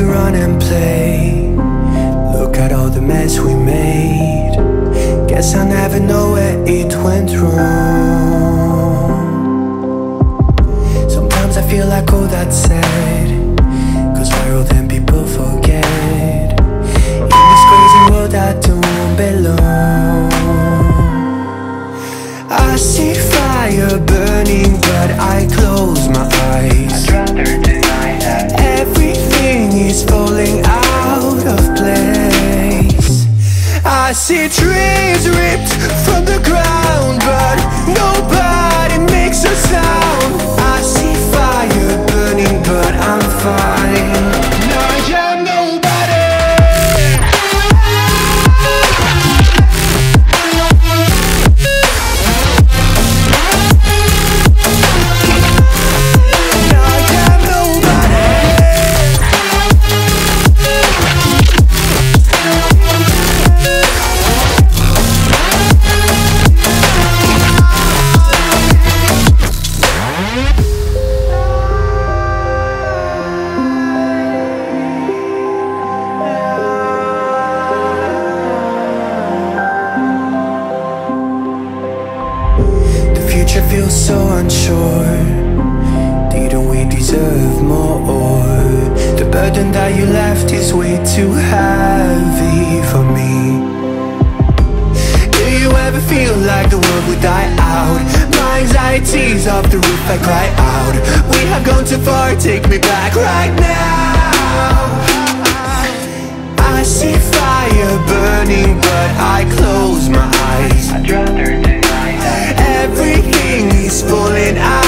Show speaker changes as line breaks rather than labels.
to run and play. Look at all the mess we made. Guess I'll never know where it went wrong. Sometimes I feel like all that's said. Cause viral then people forget. In this crazy world I don't belong. I see fire burning, but I close my eyes. Falling out of place. I see trees ripped future feels so unsure. Didn't we deserve more? The burden that you left is way too heavy for me. Do you ever feel like the world would die out? My anxiety's off the roof, I cry out. We have gone too far, take me back right now. I see fire burning, but I close my eyes. I'd Everything is falling out